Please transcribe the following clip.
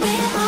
We're